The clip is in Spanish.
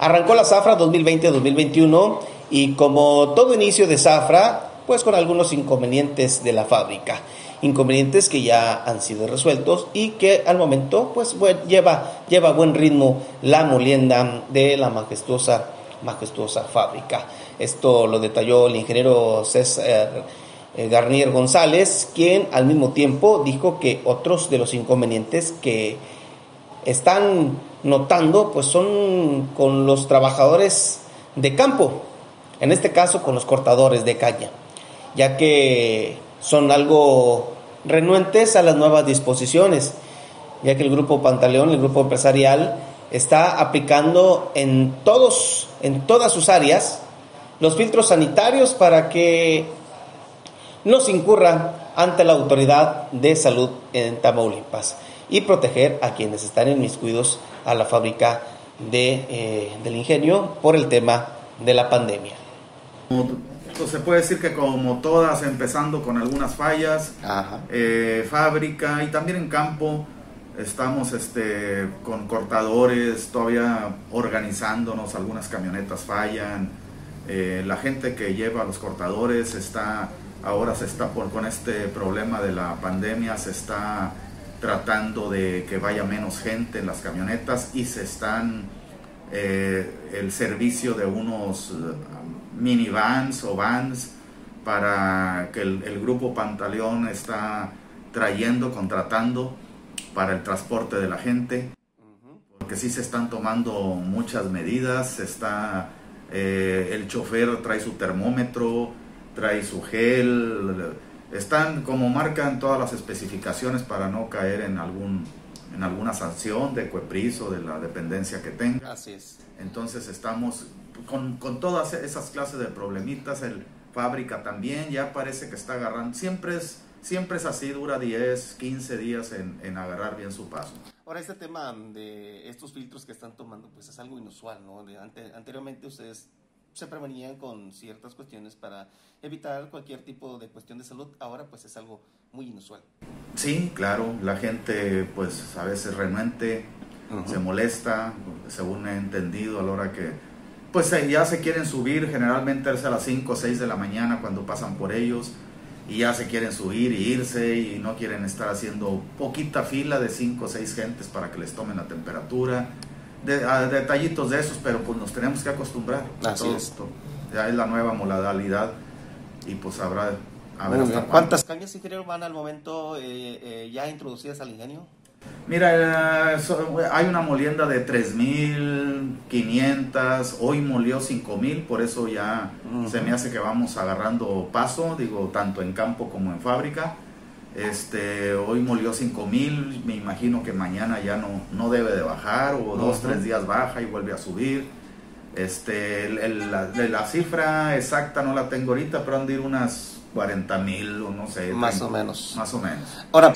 Arrancó la zafra 2020-2021 y como todo inicio de zafra, pues con algunos inconvenientes de la fábrica. Inconvenientes que ya han sido resueltos y que al momento pues lleva, lleva buen ritmo la molienda de la majestuosa, majestuosa fábrica. Esto lo detalló el ingeniero César eh, Garnier González, quien al mismo tiempo dijo que otros de los inconvenientes que están notando pues son con los trabajadores de campo, en este caso con los cortadores de caña, ya que son algo renuentes a las nuevas disposiciones, ya que el grupo Pantaleón, el grupo empresarial, está aplicando en todos, en todas sus áreas, los filtros sanitarios para que no se incurra ante la autoridad de salud en Tamaulipas y proteger a quienes están inmiscuidos a la fábrica de, eh, del ingenio por el tema de la pandemia. se puede decir que como todas, empezando con algunas fallas, eh, fábrica y también en campo, estamos este, con cortadores, todavía organizándonos, algunas camionetas fallan, eh, la gente que lleva los cortadores está, ahora se está por, con este problema de la pandemia, se está tratando de que vaya menos gente en las camionetas y se están eh, el servicio de unos eh, minivans o vans para que el, grupo Pantaleón está trayendo, contratando para el transporte de la gente, porque sí se están tomando muchas medidas, está eh, el chofer trae su termómetro, trae su gel, están como marcan todas las especificaciones para no caer en algún en alguna sanción de Cuepris o de la dependencia que tenga. Así es. Entonces estamos con, con todas esas clases de problemitas, el fábrica también ya parece que está agarrando, siempre es, siempre es así, dura 10, 15 días en, en agarrar bien su paso. Ahora, este tema de estos filtros que están tomando, pues es algo inusual, ¿no? anteriormente ustedes se prevenían con ciertas cuestiones para evitar cualquier tipo de cuestión de salud. Ahora pues es algo muy inusual. Sí, claro, la gente pues a veces renuente, se molesta, según he entendido a la hora que pues eh, ya se quieren subir, generalmente es a las 5 o 6 de la mañana cuando pasan por ellos y ya se quieren subir y irse y no quieren estar haciendo poquita fila de 5 o 6 gentes para que les tomen la temperatura de, detallitos de esos, pero pues nos tenemos que acostumbrar a todo esto. Ya es la nueva modalidad y pues habrá... A ver hasta ¿Cuántas cañas, ingeniero, van al momento eh, eh, ya introducidas al ingenio? Mira, eh, hay una molienda de 3.500, hoy molió 5.000, por eso ya se me hace que vamos agarrando paso, digo, tanto en campo como en fábrica. Este, hoy molió 5000, me imagino que mañana ya no, no debe de bajar, o dos, tres días baja y vuelve a subir. Este, la, cifra exacta no la tengo ahorita, pero han de ir unas 40 mil o no sé. Más o menos. Más o menos. Ahora.